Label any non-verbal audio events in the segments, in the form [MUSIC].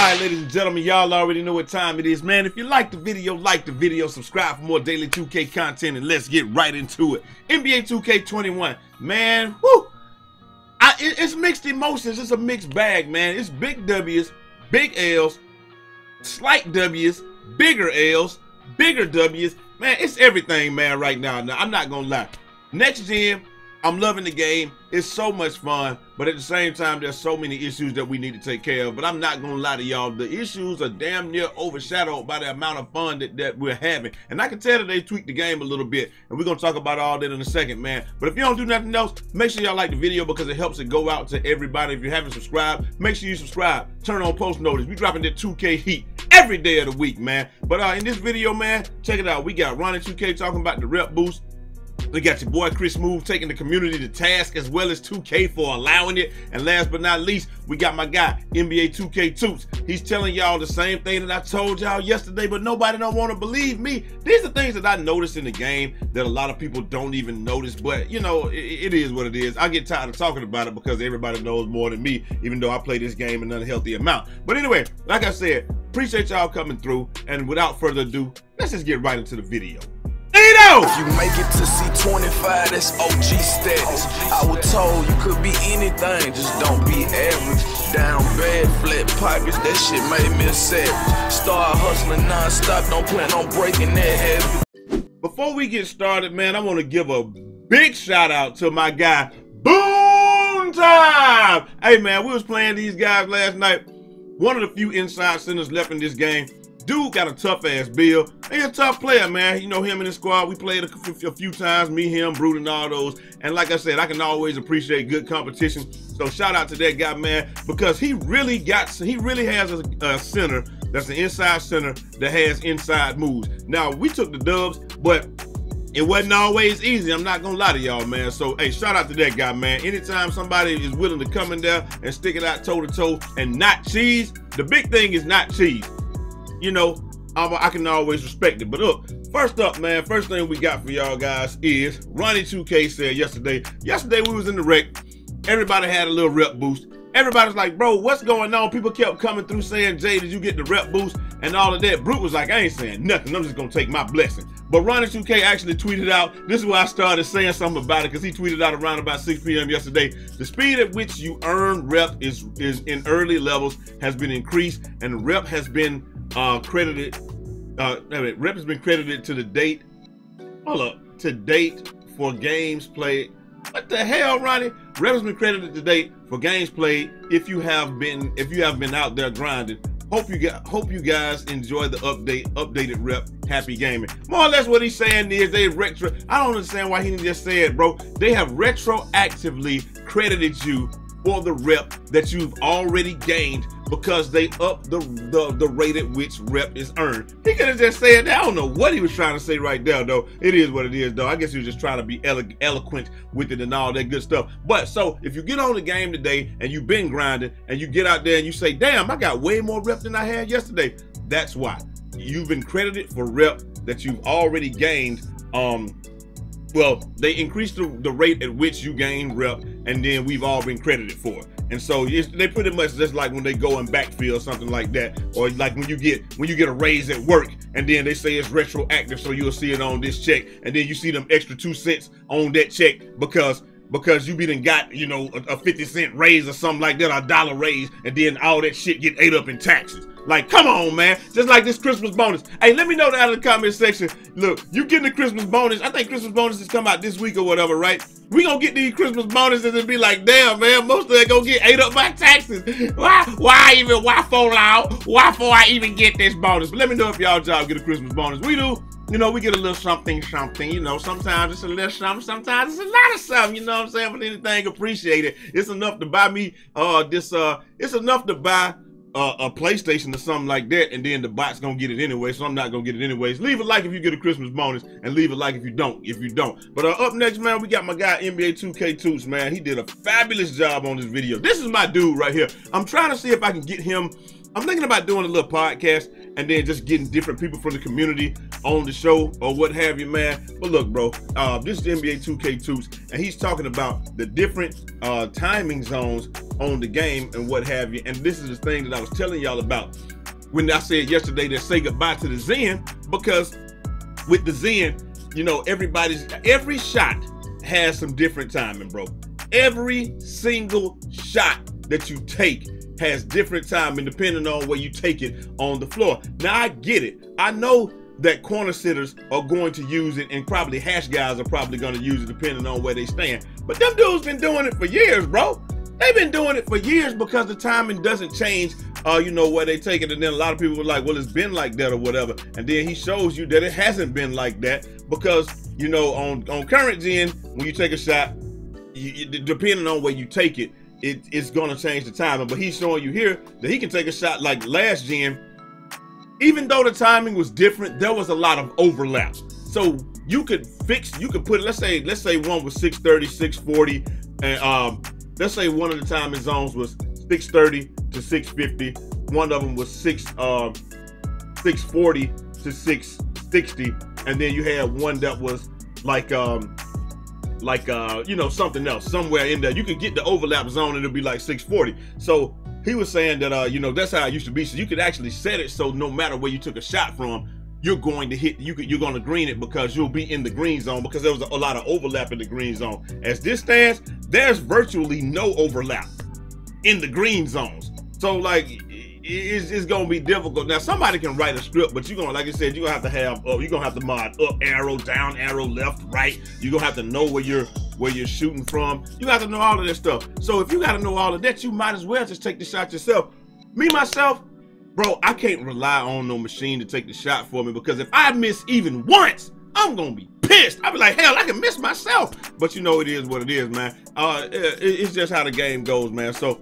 right, ladies and gentlemen, y'all already know what time it is, man. If you like the video, like the video, subscribe for more daily 2K content, and let's get right into it. NBA 2K21, man, whoo! I, it, it's mixed emotions. It's a mixed bag, man. It's big W's, big L's, slight W's, bigger L's, bigger W's. Man, it's everything, man, right now. Now, I'm not gonna lie. Next gen, I'm loving the game. It's so much fun, but at the same time, there's so many issues that we need to take care of. But I'm not gonna lie to y'all, the issues are damn near overshadowed by the amount of fun that, that we're having. And I can tell that they tweaked the game a little bit, and we're gonna talk about all that in a second, man. But if you don't do nothing else, make sure y'all like the video because it helps it go out to everybody. If you haven't subscribed, make sure you subscribe. Turn on post notice. We dropping that 2K heat every day of the week, man. But uh, in this video, man, check it out. We got Ronnie 2K talking about the rep boost. We got your boy Chris Smoove taking the community to task as well as 2K for allowing it. And last but not least, we got my guy, NBA 2K Tutes. He's telling y'all the same thing that I told y'all yesterday, but nobody don't want to believe me. These are things that I noticed in the game that a lot of people don't even notice, but you know, it, it is what it is. I get tired of talking about it because everybody knows more than me, even though I play this game an unhealthy amount. But anyway, like I said, appreciate y'all coming through. And without further ado, let's just get right into the video. If you make it to C25, that's OG status. I was told you could be anything, just don't be average. Down bad, flat pockets, that shit made me a savage. Start hustling non-stop, don't plan on breaking that habit. Before we get started, man, I want to give a big shout out to my guy, Boom Time. Hey, man, we was playing these guys last night. One of the few inside centers left in this game. Dude got a tough ass bill. He's a tough player, man. You know him and his squad. We played a, few times. Me, him, Brute, and all those. And like I said, I can always appreciate good competition. So shout out to that guy, man, because he really got. He really has a, a center that's an inside center that has inside moves. Now we took the dubs, but it wasn't always easy. I'm not gonna lie to y'all, man. So, hey, shout out to that guy, man. Anytime somebody is willing to come in there and stick it out toe to toe and not cheese, the big thing is not cheese you know, I can always respect it. But look, first up, man, first thing we got for y'all guys is Ronnie 2K said yesterday. Yesterday we was in the rec. Everybody had a little rep boost. Everybody's like, bro, what's going on? People kept coming through saying, Jay, did you get the rep boost and all of that? Brute was like, I ain't saying nothing. I'm just gonna take my blessing. But Ronnie 2K actually tweeted out, this is why I started saying something about it, because he tweeted out around about 6 p.m. yesterday. The speed at which you earn rep is, is in early levels has been increased, and rep has been uh, credited. Uh, rep has been credited to the date. Hold up, to date for games played. What the hell, Ronnie? Rep has been credited to date for games played. If you have been, if you have been out there grinding, hope you got, hope you guys enjoy the update, updated rep. Happy gaming. More or less, what he's saying is they retro. I don't understand why he didn't just say it, bro. They have retroactively credited you for the rep that you've already gained because they up the, the, the rate at which rep is earned. He could have just said that. I don't know what he was trying to say right there, though. It is what it is, though. I guess he was just trying to be elo eloquent with it and all that good stuff. But so if you get on the game today and you've been grinding and you get out there and you say, damn, I got way more rep than I had yesterday, that's why. You've been credited for rep that you've already gained um well, they increased the, the rate at which you gain rep, and then we've all been credited for it. And so they pretty much just like when they go in backfield, something like that, or like when you get when you get a raise at work, and then they say it's retroactive, so you'll see it on this check, and then you see them extra two cents on that check because because you be done got, you know, a, a 50 cent raise or something like that, a dollar raise, and then all that shit get ate up in taxes. Like, come on, man. Just like this Christmas bonus. Hey, let me know down in the comment section. Look, you getting the Christmas bonus. I think Christmas bonuses come out this week or whatever, right? We gonna get these Christmas bonuses and be like, damn, man, most of it gonna get ate up by taxes. Why, why even, why for loud? Why for I even get this bonus? But let me know if y'all job get a Christmas bonus. We do. You know, we get a little something, something. You know, sometimes it's a little something, sometimes it's a lot of something. You know what I'm saying? But anything appreciated. It's enough to buy me uh this uh. It's enough to buy a PlayStation or something like that, and then the bot's gonna get it anyway, so I'm not gonna get it anyways. Leave a like if you get a Christmas bonus, and leave a like if you don't. If you don't, but uh, up next, man, we got my guy NBA 2K Tutes, man. He did a fabulous job on this video. This is my dude right here. I'm trying to see if I can get him. I'm thinking about doing a little podcast and then just getting different people from the community on the show or what have you, man. But look, bro, uh, this is NBA 2K Tutes, and he's talking about the different uh, timing zones on the game and what have you. And this is the thing that I was telling y'all about when I said yesterday to say goodbye to the Zen because with the Zen, you know, everybody's every shot has some different timing, bro. Every single shot that you take has different timing depending on where you take it on the floor. Now I get it. I know that corner sitters are going to use it and probably hash guys are probably going to use it depending on where they stand. But them dudes been doing it for years, bro. They've been doing it for years because the timing doesn't change, uh, you know, where they take it. And then a lot of people were like, well, it's been like that or whatever. And then he shows you that it hasn't been like that because, you know, on, on current gen, when you take a shot, you, you, depending on where you take it, it, it's going to change the timing. But he's showing you here that he can take a shot like last gen. Even though the timing was different, there was a lot of overlap. So you could fix, you could put, let's say, let's say one was 630, 640, and um, let's say one of the timing zones was 630 to 650. One of them was six uh, 640 to 660, and then you had one that was like um like uh you know something else somewhere in there. You could get the overlap zone and it'll be like 640. So he was saying that uh you know that's how it used to be. So you could actually set it so no matter where you took a shot from, you're going to hit you could, you're going to green it because you'll be in the green zone because there was a, a lot of overlap in the green zone as this stands there's virtually no overlap in the green zones so like it's, it's gonna be difficult now somebody can write a script but you're gonna like i said you're gonna have to have uh, you're gonna have to mod up arrow down arrow left right you're gonna have to know where you're where you're shooting from you got to know all of this stuff so if you got to know all of that you might as well just take the shot yourself me myself bro, I can't rely on no machine to take the shot for me because if I miss even once, I'm gonna be pissed. I'll be like, hell, I can miss myself. But you know, it is what it is, man. Uh, it, it's just how the game goes, man. So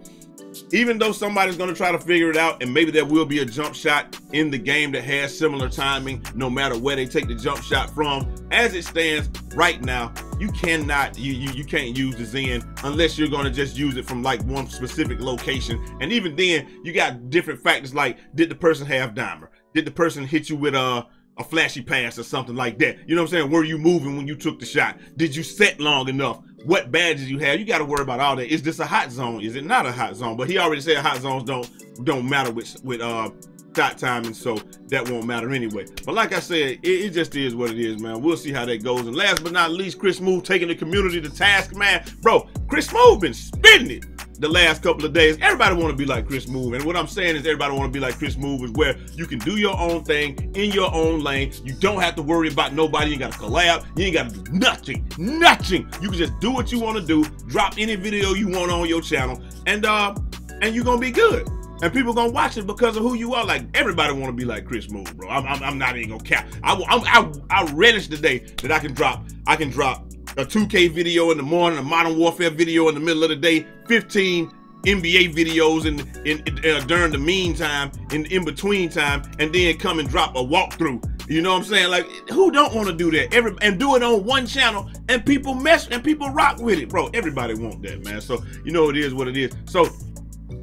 even though somebody's going to try to figure it out and maybe there will be a jump shot in the game that has similar timing no matter where they take the jump shot from as it stands right now you cannot you you, you can't use the zen unless you're going to just use it from like one specific location. And even then you got different factors like did the person have dimer? Did the person hit you with a a flashy pass or something like that. You know what I'm saying? Were you moving when you took the shot? Did you set long enough? what badges you have. You got to worry about all that. Is this a hot zone? Is it not a hot zone? But he already said hot zones don't don't matter with with uh shot timing, so that won't matter anyway. But like I said, it, it, just is what it is, man. We'll see how that goes. And last but not least, Chris Smoove taking the community to task, man. Bro, Chris Smoove been spitting it the last couple of days. Everybody want to be like Chris Smoove. And what I'm saying is everybody want to be like Chris Smoove is where you can do your own thing in your own lane. You don't have to worry about nobody. You ain't got to collab. You ain't got to do nothing. Nothing. You can just do what you want to do. Drop any video you want on your channel. And uh and you're gonna be good. And people gonna watch it because of who you are. Like everybody want to be like Chris Smoove, bro. I'm, I'm, I'm, not even gonna cap. I, I, I, I relish the day that I can drop. I can drop a 2K video in the morning, a Modern Warfare video in the middle of the day, 15 NBA videos in, in, in uh, during the meantime, in in between time, and then come and drop a walkthrough. You know what I'm saying? Like, who don't want to do that? Every and do it on one channel, and people mess and people rock with it, bro. Everybody want that, man. So you know it is what it is. So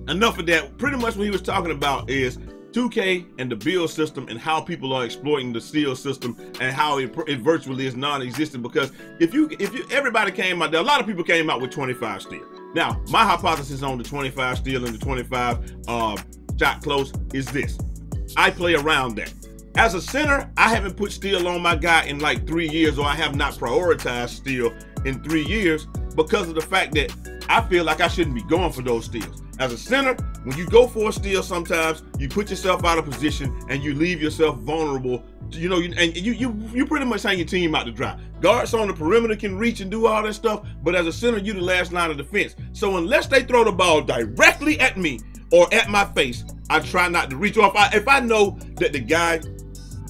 enough of that. Pretty much what he was talking about is 2K and the build system and how people are exploiting the steal system and how it, it virtually is non-existent because if you if you everybody came out there a lot of people came out with 25 steal now my hypothesis on the 25 steal and the 25 uh, shot close is this. I play around that. As a center I haven't put steal on my guy in like three years or I have not prioritized steal in three years because of the fact that I feel like I shouldn't be going for those steals. As a center, when you go for a steal, sometimes you put yourself out of position and you leave yourself vulnerable. You know, and you you you pretty much hang your team out to dry. Guards on the perimeter can reach and do all that stuff, but as a center, you the last line of defense. So unless they throw the ball directly at me or at my face, I try not to reach off. If I know that the guy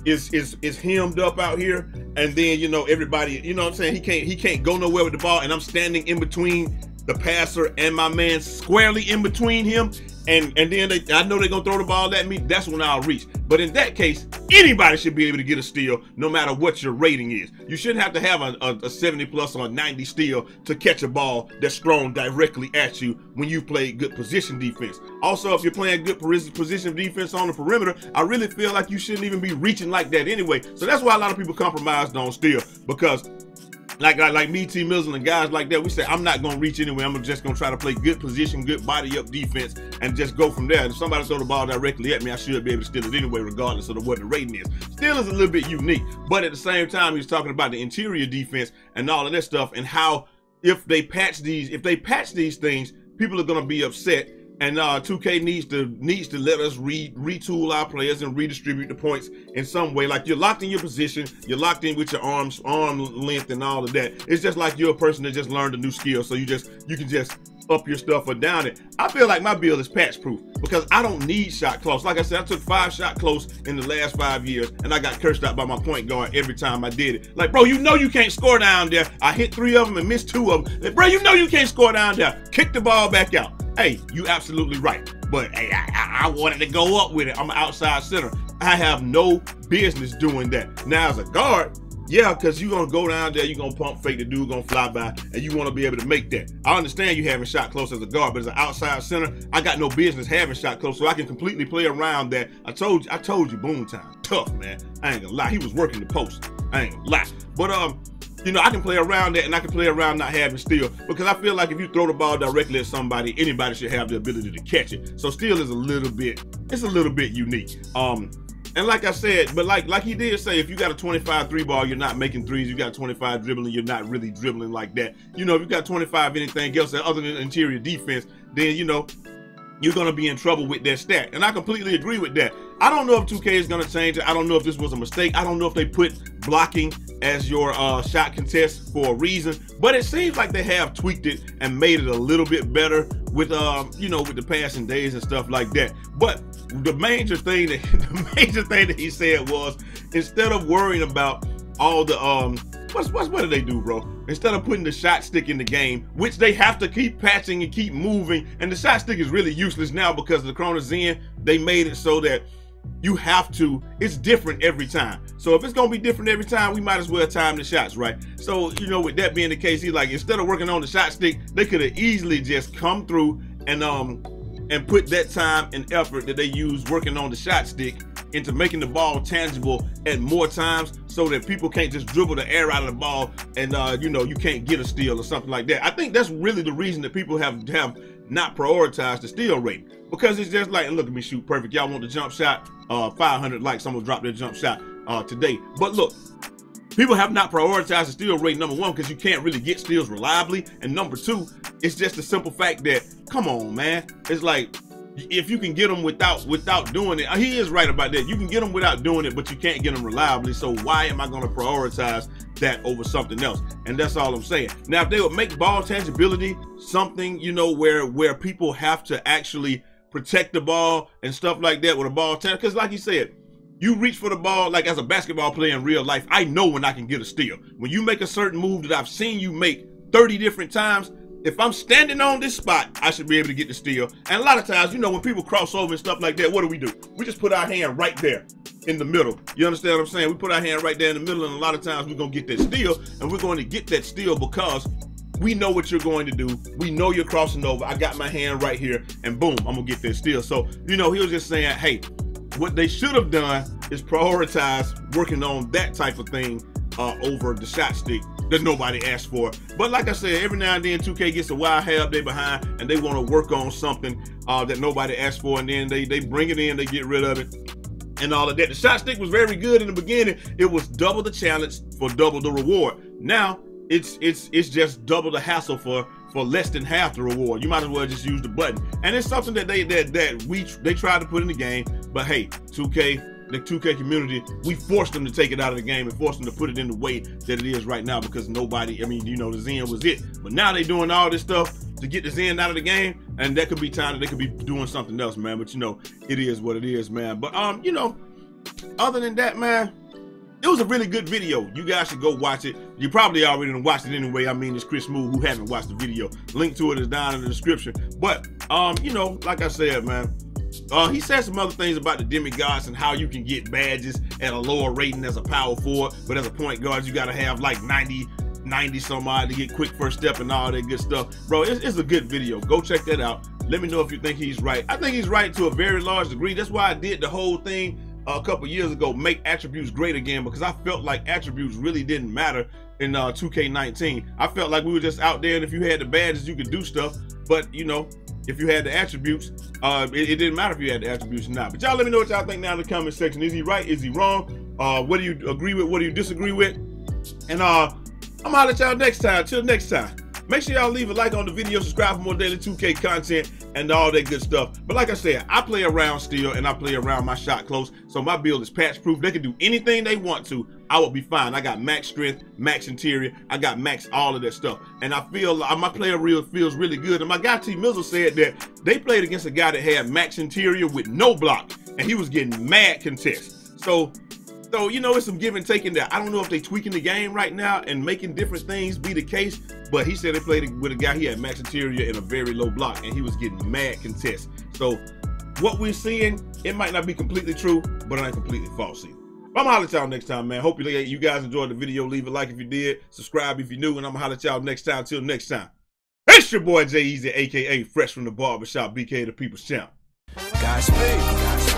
is is is hemmed up out here, and then you know everybody, you know what I'm saying, he can't he can't go nowhere with the ball, and I'm standing in between the passer and my man squarely in between him, and and then they, I know they're gonna throw the ball at me. That's when I'll reach. But in that case, anybody should be able to get a steal, no matter what your rating is. You shouldn't have to have a, a, a 70 plus or a 90 steal to catch a ball that's thrown directly at you when you play good position defense. Also, if you're playing good position defense on the perimeter, I really feel like you shouldn't even be reaching like that anyway. So that's why a lot of people compromised on steal because like like, me, T. Mills, and guys like that, we say I'm not gonna reach anywhere. I'm just gonna try to play good position, good body up defense, and just go from there. if somebody throw the ball directly at me, I should be able to steal it anyway, regardless of what the rating is. Still is a little bit unique, but at the same time, he's talking about the interior defense and all of that stuff, and how if they patch these, if they patch these things, people are gonna be upset and uh, 2K needs to needs to let us re retool our players and redistribute the points in some way. Like you're locked in your position, you're locked in with your arms, arm length, and all of that. It's just like you're a person that just learned a new skill, so you just you can just up your stuff or down it. I feel like my build is patch proof because I don't need shot close. Like I said, I took five shot close in the last five years and I got cursed out by my point guard every time I did it. Like, bro, you know you can't score down there. I hit three of them and missed two of them. Like, bro, you know you can't score down there. Kick the ball back out. Hey, you absolutely right. But hey, I, I, wanted to go up with it. I'm an outside center. I have no business doing that. Now, as a guard, yeah, because you're to go down there, you're to pump fake, the dude going to fly by, and you want to be able to make that. I understand you having shot close as a guard, but as an outside center, I got no business having shot close, so I can completely play around that. I told you, I told you, boom time. Tough, man. I ain't gonna lie. He was working the post. I ain't gonna lie. But um, you know, I can play around that and I can play around not having steal because I feel like if you throw the ball directly at somebody, anybody should have the ability to catch it. So steal is a little bit, it's a little bit unique. Um, and like I said, but like like he did say, if you got a 25 three ball, you're not making threes. You got 25 dribbling, you're not really dribbling like that. You know, if you got 25 anything else other than interior defense, then you know you're gonna be in trouble with that stat. And I completely agree with that. I don't know if 2K is gonna change it. I don't know if this was a mistake. I don't know if they put blocking as your uh, shot contest for a reason, but it seems like they have tweaked it and made it a little bit better with um, you know, with the passing days and stuff like that. But the major thing that [LAUGHS] the major thing that he said was instead of worrying about all the um what's what's what do they do, bro? Instead of putting the shot stick in the game, which they have to keep patching and keep moving, and the shot stick is really useless now because of the Cronus Zen, they made it so that you have to, it's different every time. So if it's gonna be different every time, we might as well time the shots, right? So, you know, with that being the case, he's like, instead of working on the shot stick, they could have easily just come through and um and put that time and effort that they use working on the shot stick into making the ball tangible at more times so that people can't just dribble the air out of the ball and uh, you know you can't get a steal or something like that. I think that's really the reason that people have have not prioritized the steal rate because it's just like look at me shoot perfect. Y'all want the jump shot? Uh, 500 likes. I'm gonna drop that jump shot uh, today. But look, people have not prioritized the steal rate number one because you can't really get steals reliably and number two it's just the simple fact that come on man it's like if you can get them without without doing it he is right about that you can get them without doing it but you can't get them reliably so why am i going to prioritize that over something else and that's all i'm saying now if they would make ball tangibility something you know where where people have to actually protect the ball and stuff like that with a ball because like you said you reach for the ball like as a basketball player in real life i know when i can get a steal when you make a certain move that i've seen you make 30 different times if I'm standing on this spot, I should be able to get the steal. And a lot of times, you know, when people cross over and stuff like that, what do we do? We just put our hand right there in the middle. You understand what I'm saying? We put our hand right there in the middle, and a lot of times we're gonna get that steal, and we're going to get that steal because we know what you're going to do. We know you're crossing over. I got my hand right here, and boom, I'm gonna get this steal. So, you know, he was just saying, hey, what they should have done is prioritize working on that type of thing uh, over the shot stick that nobody asked for. But like I said, every now and then 2K gets a wild up there behind and they want to work on something uh, that nobody asked for, and then they they bring it in, they get rid of it. And all of that. The shot stick was very good in the beginning. It was double the challenge for double the reward. Now it's it's it's just double the hassle for for less than half the reward. You might as well just use the button. And it's something that they that that we they try to put in the game. But hey, 2K the 2K community, we forced them to take it out of the game and forced them to put it in the way that it is right now because nobody, I mean, you know, the Zen was it. But now they're doing all this stuff to get the Zen out of the game, and that could be time that they could be doing something else, man. But you know, it is what it is, man. But um, you know, other than that, man, it was a really good video. You guys should go watch it. You probably already watched it anyway. I mean, it's Chris Smoove who hasn't watched the video. Link to it is down in the description. But um, you know, like I said, man, uh, he said some other things about the demigods and how you can get badges at a lower rating as a power forward, but as a point guard, you got to have like 90, 90 some odd to get quick first step and all that good stuff. Bro, it's, it's a good video. Go check that out. Let me know if you think he's right. I think he's right to a very large degree. That's why I did the whole thing a couple years ago, make attributes great again, because I felt like attributes really didn't matter in uh, 2K19. I felt like we were just out there, and if you had the badges, you could do stuff. But you know, if you had the attributes, uh, it, it, didn't matter if you had the attributes or not. But y'all let me know what y'all think down in the comment section. Is he right? Is he wrong? Uh, what do you agree with? What do you disagree with? And uh, I'm gonna at y'all next time. Till next time. Make sure y'all leave a like on the video, subscribe for more daily 2K content, and all that good stuff. But like I said, I play around still, and I play around my shot close, so my build is patch proof. They can do anything they want to. I will be fine. I got max strength, max interior, I got max all of that stuff. And I feel like my player real feels really good. And my guy T Mizzle said that they played against a guy that had max interior with no block, and he was getting mad contest. So so, you know, it's some give and take in there. I don't know if they tweaking the game right now and making different things be the case, but he said they played with a guy, he had max interior and a very low block, and he was getting mad contest. So what we're seeing, it might not be completely true, but it ain't completely false either. I'm holler at y'all next time, man. Hope you guys enjoyed the video. Leave a like if you did. Subscribe if you're new, and I'm holler at y'all next time. Till next time. It's your boy Jai Eazy, aka Fresh from the Barbershop, BK the People's Champ. Godspeed. Godspeed.